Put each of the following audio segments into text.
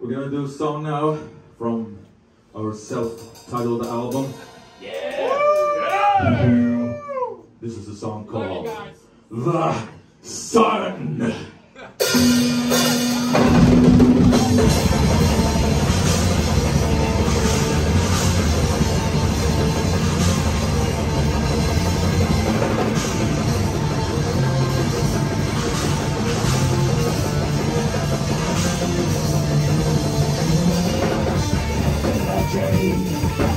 We're gonna do a song now from our self-titled album. Yeah! This is a song called. The Sun. day.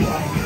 like